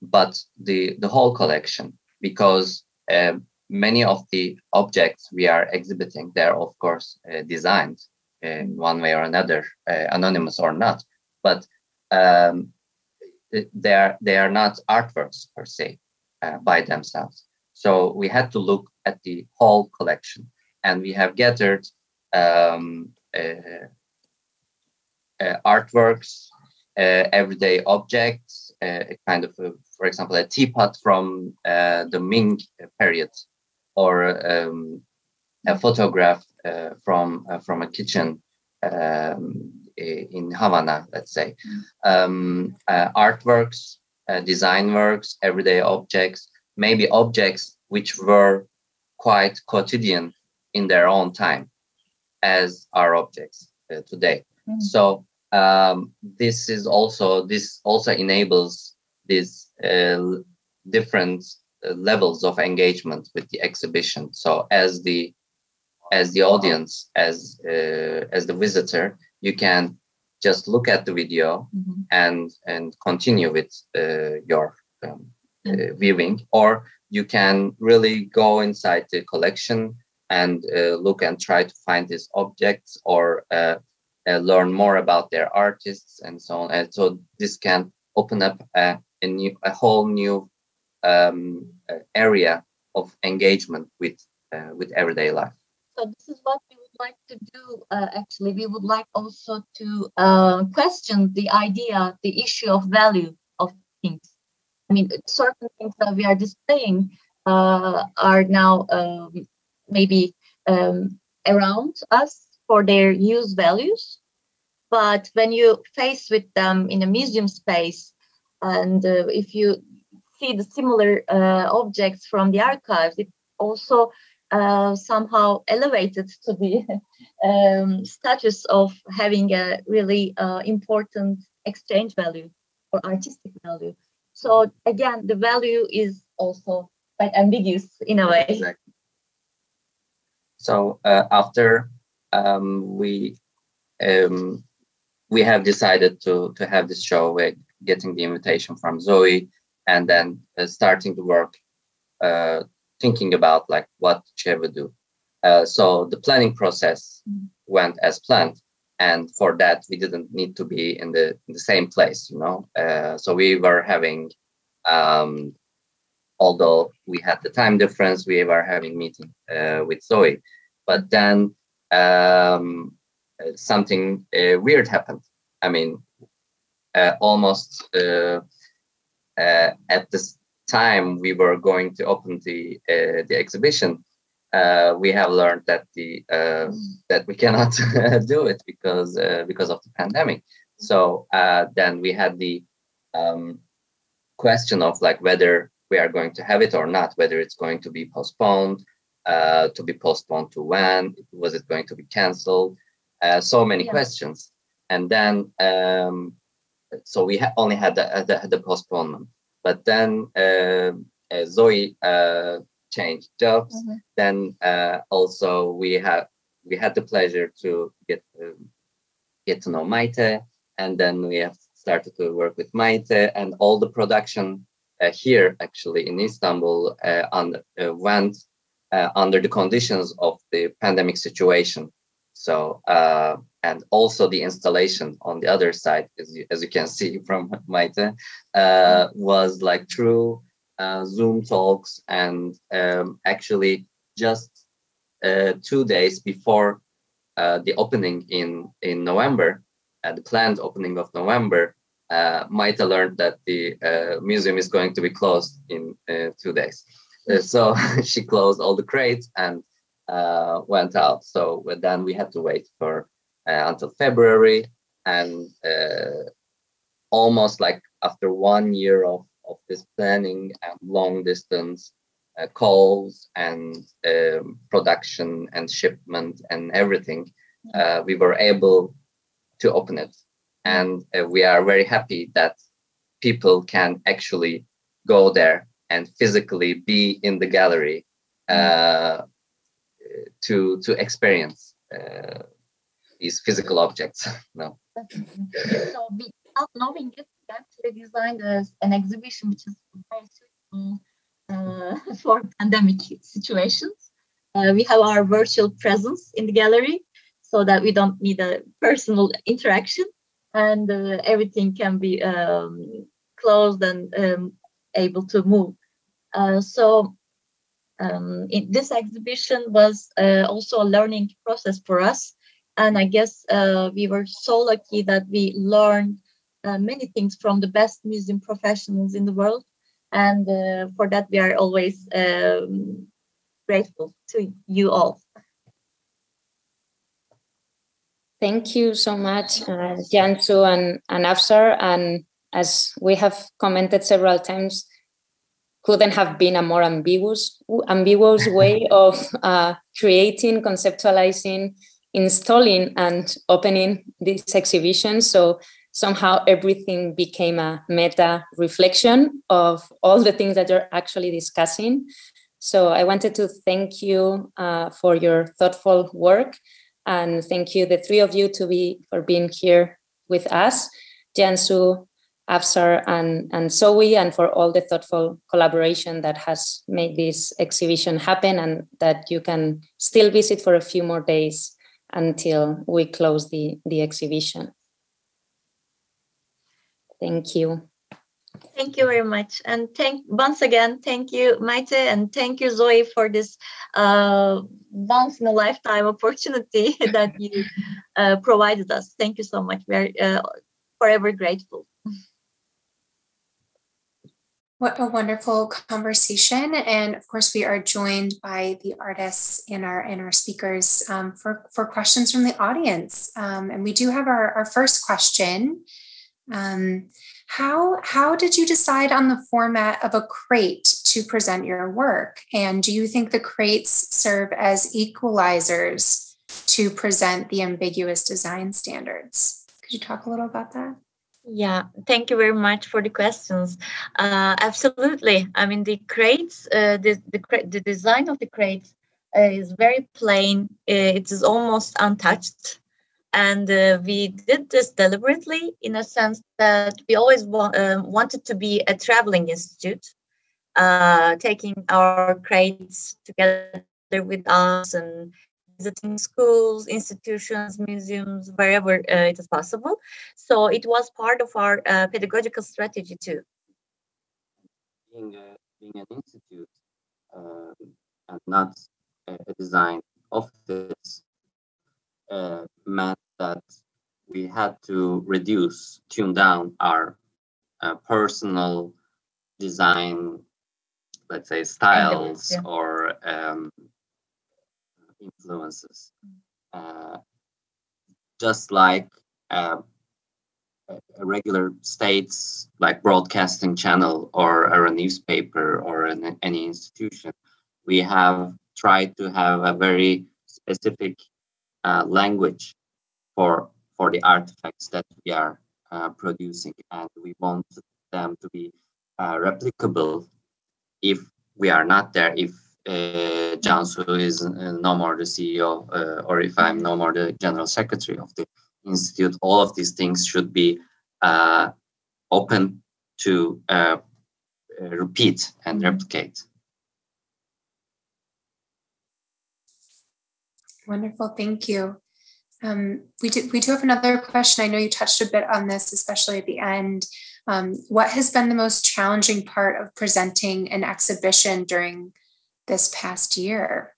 but the, the whole collection, because uh, many of the objects we are exhibiting, they're of course uh, designed in one way or another, uh, anonymous or not, but um, they, are, they are not artworks per se uh, by themselves. So we had to look at the whole collection and we have gathered um, artworks, everyday objects, a kind of, a, for example, a teapot from uh, the Ming period, or um, a photograph uh, from uh, from a kitchen um, in Havana, let's say, um, artworks, design works, everyday objects, maybe objects which were quite quotidian in their own time as our objects uh, today. Mm. So um, this is also this also enables uh, different uh, levels of engagement with the exhibition. So as the as the audience, as uh, as the visitor, you can just look at the video mm-hmm. and and continue with uh, your um, mm-hmm. viewing, or you can really go inside the collection and uh, look and try to find these objects or uh, uh, learn more about their artists and so on. And so this can open up a, a new, a whole new um, uh, area of engagement with uh, with everyday life. So this is what we would like to do. Uh, actually, we would like also to question the idea, the issue of value of things. I mean, certain things that we are displaying are now um, maybe um, around us for their use values. But when you face with them in a museum space, and uh, if you see the similar uh, objects from the archives, it also uh, somehow elevated to the um, status of having a really uh, important exchange value or artistic value. So again, the value is also quite ambiguous in a way. Exactly. So uh, after um, we um, we have decided to to have this show. We're getting the invitation from Zoe, and then uh, starting to work, uh, thinking about like what she would do. Uh, so the planning process mm-hmm. went as planned, and for that we didn't need to be in the in the same place, you know. Uh, so we were having. Um, although we had the time difference, we were having meeting uh, with Zoe, but then um, something uh, weird happened. I mean, uh, almost at this time we were going to open the uh, the exhibition. we have learned that the that we cannot do it because because of the pandemic. So then we had the um, question of like whether we are going to have it or not, whether it's going to be postponed, uh, to be postponed to when, was it going to be canceled? Uh, so many yeah. questions. And then, um, so we ha- only had the, the, the, postponement. But then um, uh, Zoe uh, changed jobs. Mm-hmm. Then uh, also we had we had the pleasure to get um, get to know Maite, and then we have started to work with Maite, and all the production uh, here actually in Istanbul on, went under the conditions of the pandemic situation. So, uh, and also the installation on the other side, as you, as you can see from Maite, uh, was like through uh, Zoom talks. And um, actually, just uh, two days before uh, the opening in, in November, uh, the planned opening of November, uh, Maite learned that the museum is going to be closed in two days. so she closed all the crates and uh, went out. So then we had to wait for uh, until February, and uh, almost like after one year of of this planning and long distance uh, calls and um, production and shipment and everything, uh, we were able to open it, and uh, we are very happy that people can actually go there and physically be in the gallery uh, to to experience uh, these physical objects. no. so without knowing it, we actually designed a, an exhibition which is very suitable uh, for pandemic situations. Uh, we have our virtual presence in the gallery so that we don't need a personal interaction and uh, everything can be um, closed and um, able to move. Uh, so um, this exhibition was uh, also a learning process for us. And I guess uh, we were so lucky that we learned uh, many things from the best museum professionals in the world. And uh, for that, we are always um, grateful to you all. Thank you so much, uh, Cansu and, and Avşar. And as we have commented several times, couldn't have been a more ambiguous ambiguous way of uh, creating, conceptualizing, installing, and opening this exhibition. So somehow everything became a meta reflection of all the things that you're actually discussing. So I wanted to thank you uh, for your thoughtful work and thank you, the three of you, to be for being here with us. Cansu, Avşar and, and Zoe, and for all the thoughtful collaboration that has made this exhibition happen and that you can still visit for a few more days until we close the, the exhibition. Thank you. Thank you very much. And thank once again, thank you, Maite, and thank you, Zoe, for this uh, once in a lifetime opportunity that you uh, provided us. Thank you so much. We are uh, forever grateful. What a wonderful conversation. And of course, we are joined by the artists and our and our speakers um, for, for questions from the audience. Um, and we do have our, our first question. Um, how, how did you decide on the format of a crate to present your work? And do you think the crates serve as equalizers to present the ambiguous design standards? Could you talk a little about that? Yeah, thank you very much for the questions. Uh, absolutely. I mean, the crates, uh, the, the, the design of the crates uh, is very plain. Uh, it is almost untouched. And uh, we did this deliberately in a sense that we always wa- uh, wanted to be a traveling institute, taking our crates together with us and visiting schools, institutions, museums, wherever uh, it is possible. So it was part of our uh, pedagogical strategy too. Being, a, being an institute uh, and not a, design office uh, meant that we had to reduce, tune down our uh, personal design, let's say, styles yeah. or um, influences. Uh, just like uh, a regular states like broadcasting channel or, or a newspaper or an, any institution, we have tried to have a very specific uh, language for for the artifacts that we are uh, producing, and we want them to be uh, replicable if we are not there, if uh, Cansu is uh, no more the CEO, uh, or if I'm no more the general secretary of the institute, all of these things should be uh, open to uh, uh, repeat and replicate. Wonderful, thank you. Um, we do we do have another question. I know you touched a bit on this, especially at the end. Um, what has been the most challenging part of presenting an exhibition during this past year?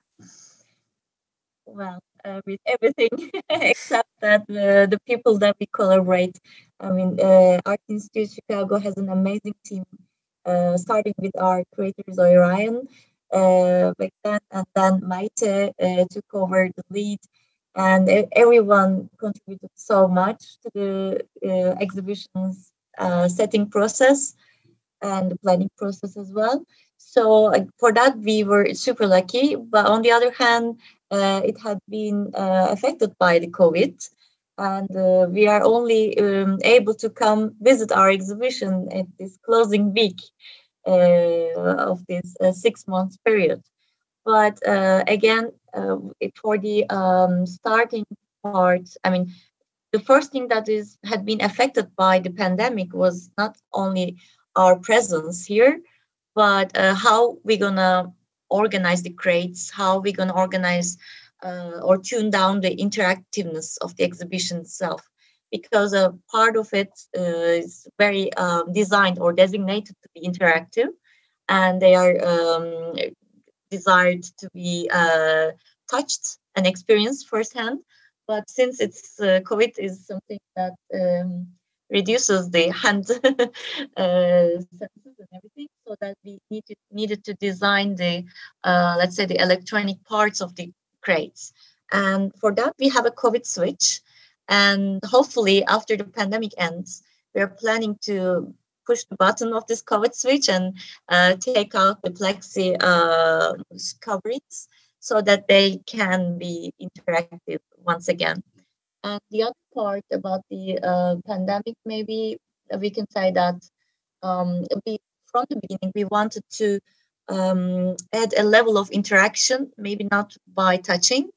Well, uh, with everything except that the, the people that we collaborate. I mean, uh, Art Institute Chicago has an amazing team, uh, starting with our creators, Orion, uh, back then, and then Maite uh, took over the lead. And everyone contributed so much to the uh, exhibition's uh, setting process and the planning process as well. So for that, we were super lucky. But on the other hand, uh, it had been uh, affected by the COVID. and uh, we are only um, able to come visit our exhibition at this closing week uh, of this uh, six months period. But uh, again, uh, for the um, starting part, I mean, the first thing that is had been affected by the pandemic was not only our presence here, but uh, how we're gonna organize the crates, how we're gonna organize uh, or tune down the interactiveness of the exhibition itself. Because a part of it uh, is very um, designed or designated to be interactive and they are um, desired to be uh, touched and experienced firsthand. But since it's uh, covid is something that um, reduces the hand uh, senses and everything so that we needed needed to design the uh, let's say the electronic parts of the crates. And for that, we have a COVID switch. And hopefully, after the pandemic ends, we're planning to push the button of this COVID switch and uh, take out the plexi uh, coverings so that they can be interactive once again. And the other part about the uh, pandemic, maybe we can say that um, we, from the beginning, we wanted to um, add a level of interaction, maybe not by touching,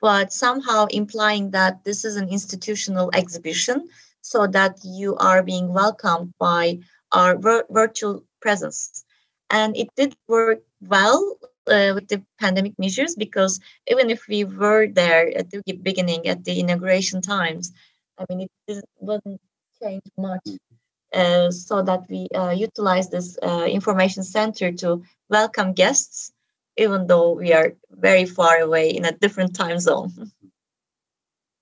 but somehow implying that this is an institutional exhibition so that you are being welcomed by our vir- virtual presence. And it did work well uh, with the pandemic measures because even if we were there at the beginning, at the inauguration times, I mean, it wasn't changed much. Uh, so that we uh, utilize this uh, information center to welcome guests, even though we are very far away in a different time zone.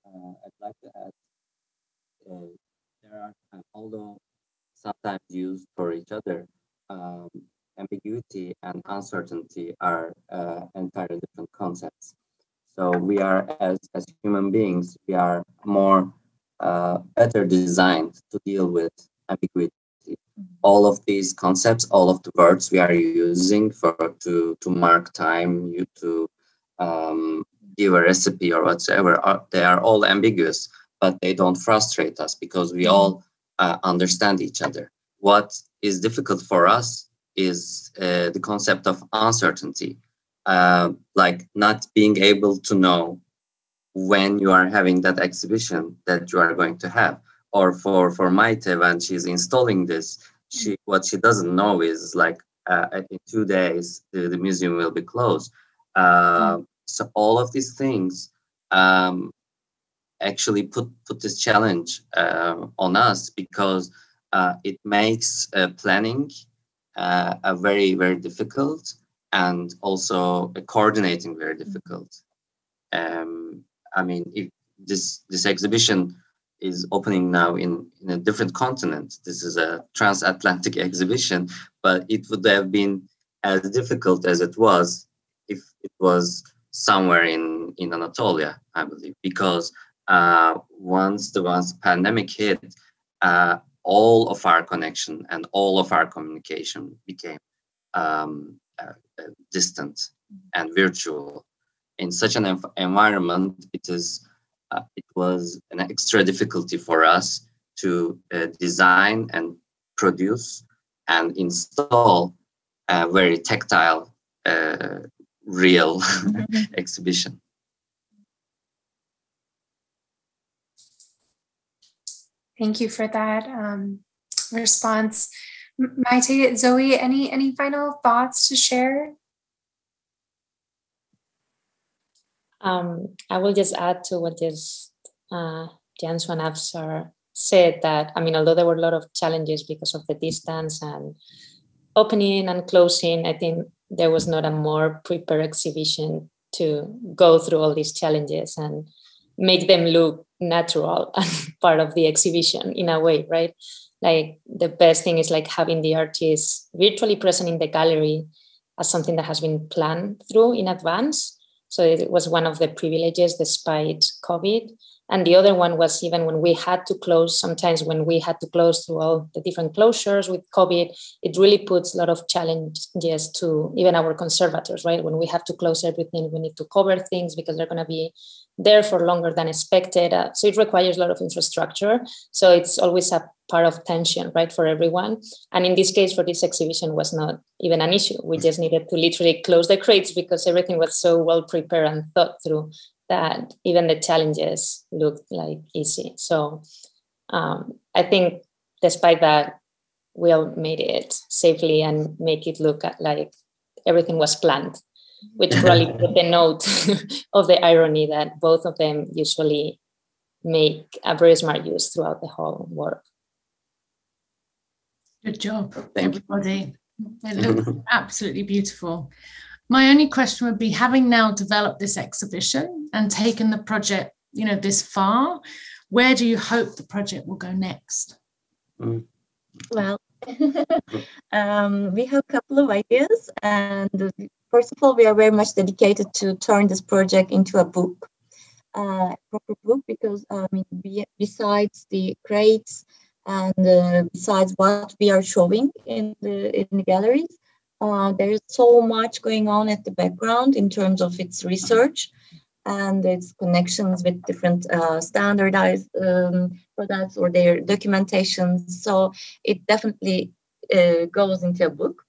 Uh, I'd like to add, uh, there are, although sometimes used for each other, um, ambiguity and uncertainty are uh, entirely different concepts. So we are, as, as human beings, we are more uh, better designed to deal with ambiguity all of these concepts, all of the words we are using for to to mark time, you to um, give a recipe or whatever, are, they are all ambiguous, but they don't frustrate us because we all uh, understand each other. What is difficult for us is uh, the concept of uncertainty, uh, like not being able to know when you are having that exhibition that you are going to have or for for Maite when she's installing this, she what she doesn't know is like uh, in two days the, the museum will be closed. Uh. So all of these things um, actually put put this challenge uh, on us because uh, it makes planning uh, a very very difficult and also a coordinating very difficult. Um, I mean, if this this exhibition is opening now in, in a different continent. This is a transatlantic exhibition, but it would have been as difficult as it was if it was somewhere in, in Anatolia, I believe, because uh, once the once pandemic hit, uh, all of our connection and all of our communication became um, uh, uh distant and virtual. In such an env- environment, it is uh, it was an extra difficulty for us to uh, design and produce and install a very tactile, uh, real exhibition. Thank you for that um, response. Maite, Zoe, any any final thoughts to share? Um, I will just add to what just uh, Cansu van Avşar said that, I mean, although there were a lot of challenges because of the distance and opening and closing, I think there was not a more prepared exhibition to go through all these challenges and make them look natural and part of the exhibition in a way, right? Like the best thing is like having the artists virtually present in the gallery as something that has been planned through in advance so it was one of the privileges despite COVID. And the other one was even when we had to close, sometimes when we had to close through all the different closures with COVID, it really puts a lot of challenges to even our conservators, right? When we have to close everything, we need to cover things because they're going to be there for longer than expected. Uh, so it requires a lot of infrastructure. So it's always a part of tension, right, for everyone. And in this case, for this exhibition, was not even an issue. We just needed to literally close the crates because everything was so well prepared and thought through that even the challenges looked like easy. So um, I think despite that, we all made it safely and make it look like everything was planned which probably put the note of the irony that both of them usually make a very smart use throughout the whole work. Good job, everybody. It looks absolutely beautiful. My only question would be having now developed this exhibition and taken the project, you know, this far, where do you hope the project will go next? Mm. Well, um, we have a couple of ideas and First of all, we are very much dedicated to turn this project into a book, uh, proper book, because I mean, we, besides the crates and uh, besides what we are showing in the in the galleries, uh, there is so much going on at the background in terms of its research and its connections with different uh, standardized um, products or their documentation. So it definitely uh, goes into a book.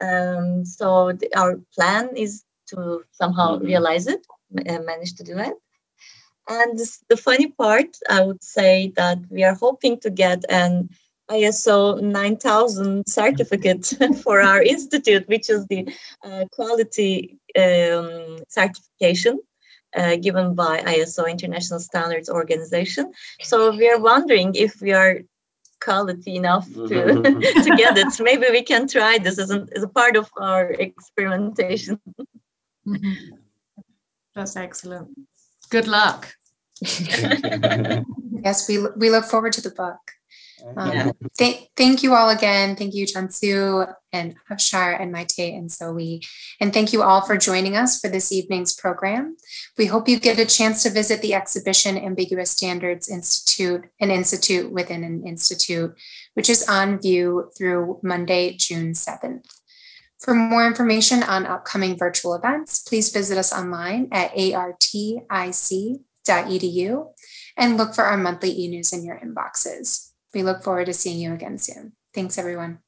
Um, so the, our plan is to somehow mm-hmm. realize it, and manage to do it. And this, the funny part, I would say that we are hoping to get an ISO 9000 certificate for our institute, which is the uh, quality um, certification uh, given by ISO International Standards Organization. So we are wondering if we are quality enough to to get it. Maybe we can try this as, an, as a part of our experimentation. Mm-hmm. That's excellent. Good luck. yes, we we look forward to the book. Um, yeah. th- thank you all again. Thank you, Cansu and Avşar and Maite and Zoe. And thank you all for joining us for this evening's program. We hope you get a chance to visit the exhibition Ambiguous Standards Institute, an institute within an institute, which is on view through Monday, June 7th. For more information on upcoming virtual events, please visit us online at artic.edu and look for our monthly e news in your inboxes. We look forward to seeing you again soon. Thanks, everyone.